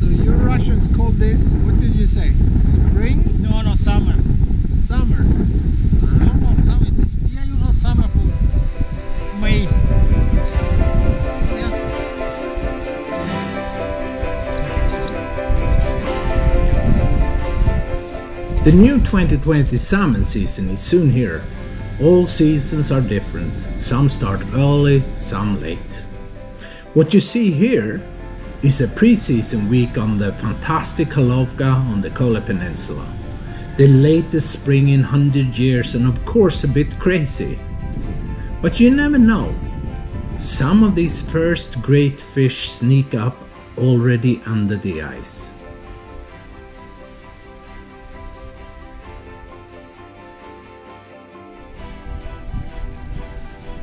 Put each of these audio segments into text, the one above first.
So you Russians call this, what did you say? Spring? No, no, summer. Summer? It's normal summer. It's yeah, usual summer for May. It's, yeah. The new 2020 salmon season is soon here. All seasons are different. Some start early, some late. What you see here is a pre-season week on the fantastic Kharlovka on the Kola Peninsula. The latest spring in 100 years and of course a bit crazy. But you never know. Some of these first great fish sneak up already under the ice.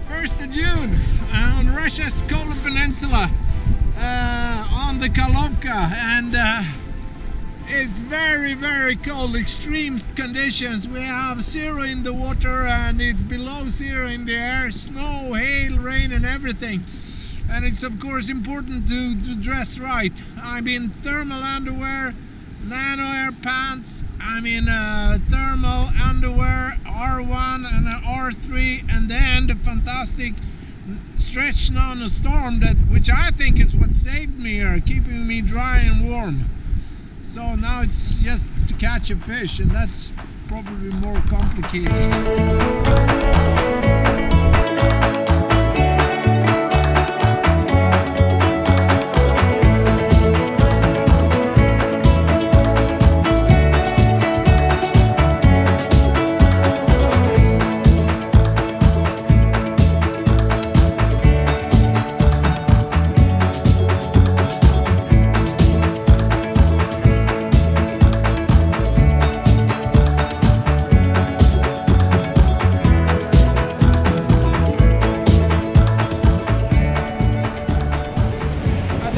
First of June on Russia's Kola Peninsula uh, the Kharlovka and uh, it's very very cold extreme conditions. We have zero in the water and it's below zero in the air. Snow hail rain and everything. And it's of course important to, to dress right. I'm in thermal underwear nano air pants. I'm in uh, thermal underwear R1 and r3 and then the fantastic stretch nano storm that which I think is what saved me here keeping me dry and warm. So now it's just to catch a fish and that's probably more complicated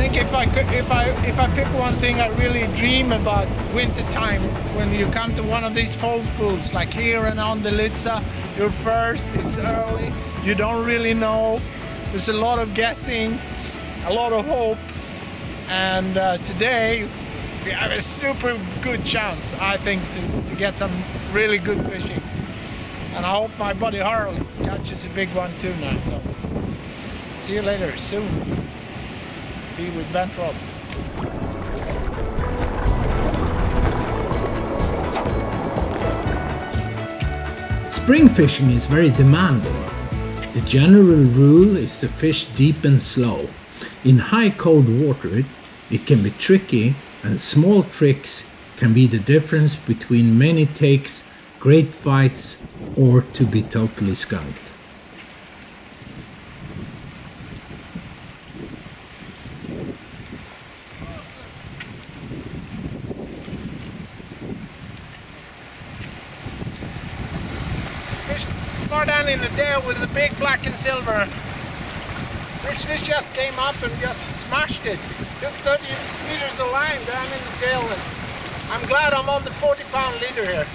think if I could, if I if I pick one thing I really dream about winter time is when you come to one of these falls pools like here and on the Litza, you're first, it's early, you don't really know. There's a lot of guessing, a lot of hope, and uh, today we have a super good chance, I think, to, to get some really good fishing. And I hope my buddy Harold catches a big one too now. So see you later soon be with bent rods. Spring fishing is very demanding. The general rule is to fish deep and slow. In high cold water, it can be tricky, and small tricks can be the difference between many takes, great fights, or to be totally skunked. Fish far down in the dale with the big black and silver. This fish just came up and just smashed it. Took 30 meters of line down in the dale. And I'm glad I'm on the 40 pound leader here.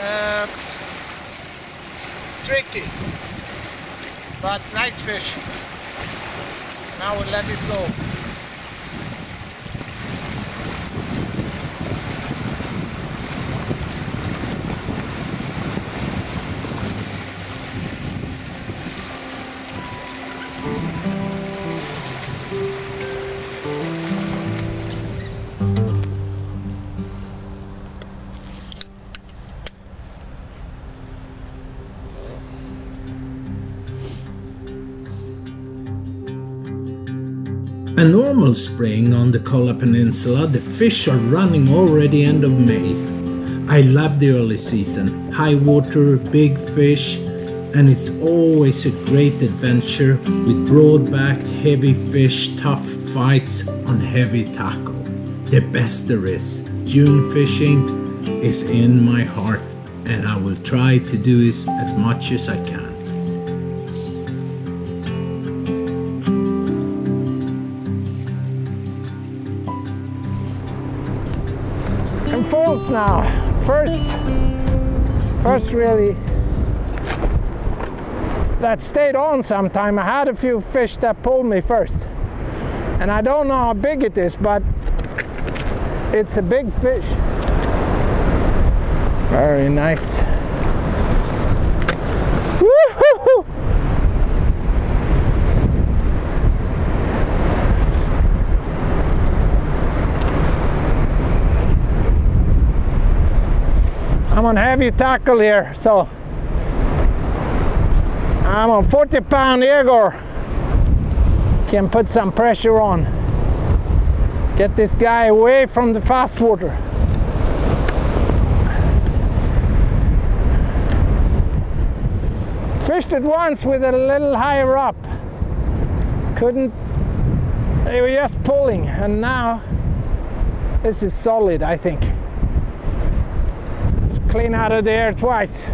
Uh, tricky, but nice fish. Now we'll let it go. A normal spring on the Kola Peninsula, the fish are running already end of May. I love the early season, high water, big fish, and it's always a great adventure with broad-backed, heavy fish, tough fights on heavy tackle. The best there is. June fishing is in my heart, and I will try to do it as much as I can. Now. First, first really that stayed on sometime. I had a few fish that pulled me first. And I don't know how big it is, but It's a big fish. Very nice. I'm on heavy tackle here, so I'm on 40 pound Igor. Can put some pressure on. Get this guy away from the fast water. Fished it once with a little higher up. Couldn't, they were just pulling, and now this is solid, I think. Clean out of the air twice.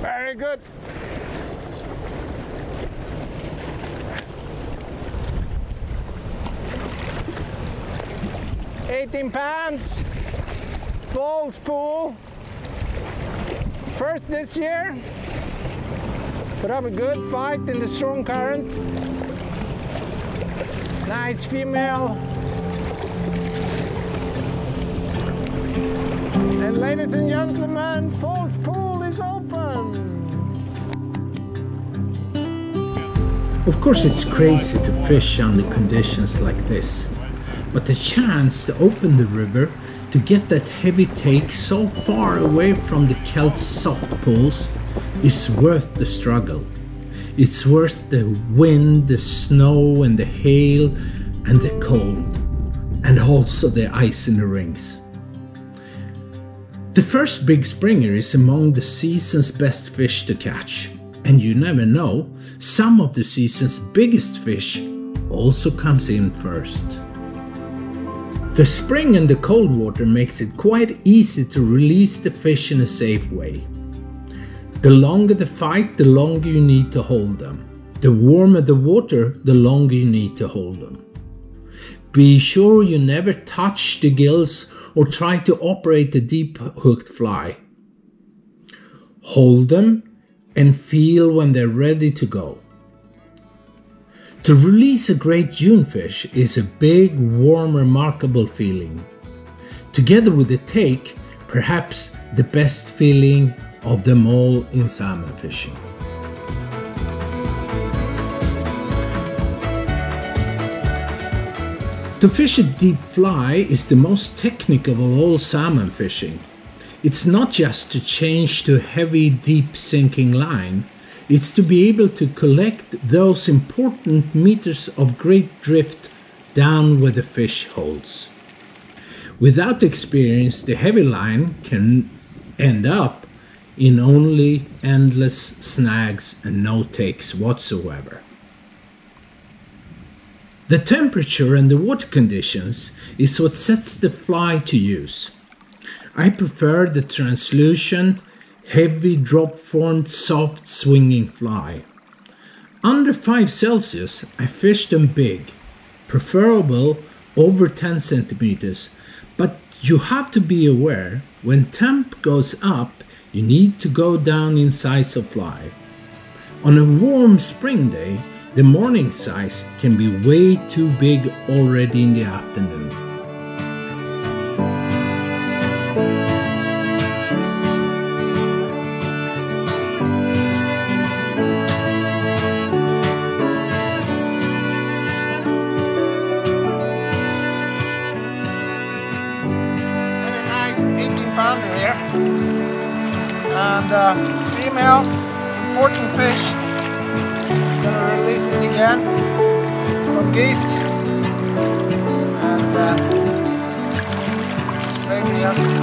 Very good. Eighteen pounds, full pool. First this year. Put up a good fight in the strong current. Nice female. And ladies and gentlemen, Falls Pool Of course, it's crazy to fish under conditions like this, but the chance to open the river to get that heavy take so far away from the Celt's soft pools is worth the struggle. It's worth the wind, the snow, and the hail, and the cold, and also the ice in the rings. The first big springer is among the season's best fish to catch, and you never know, some of the season's biggest fish also comes in first. The spring and the cold water makes it quite easy to release the fish in a safe way. The longer the fight, the longer you need to hold them. The warmer the water, the longer you need to hold them. Be sure you never touch the gills or try to operate the deep hooked fly. Hold them and feel when they're ready to go. To release a great Junefish is a big, warm, remarkable feeling. Together with the take, perhaps the best feeling of them all in salmon fishing. To fish a deep fly is the most technical of all salmon fishing. It's not just to change to heavy, deep sinking line, it's to be able to collect those important meters of great drift down where the fish holds. Without experience, the heavy line can end up in only endless snags and no takes whatsoever. The temperature and the water conditions is what sets the fly to use. I prefer the translucent, heavy drop formed, soft swinging fly. Under 5 Celsius, I fish them big, preferable over 10 centimeters, but you have to be aware when temp goes up, you need to go down in size of fly. On a warm spring day, the morning size can be way too big already in the afternoon. mount, 14 fish. Gonna release it again from geese. And uh, just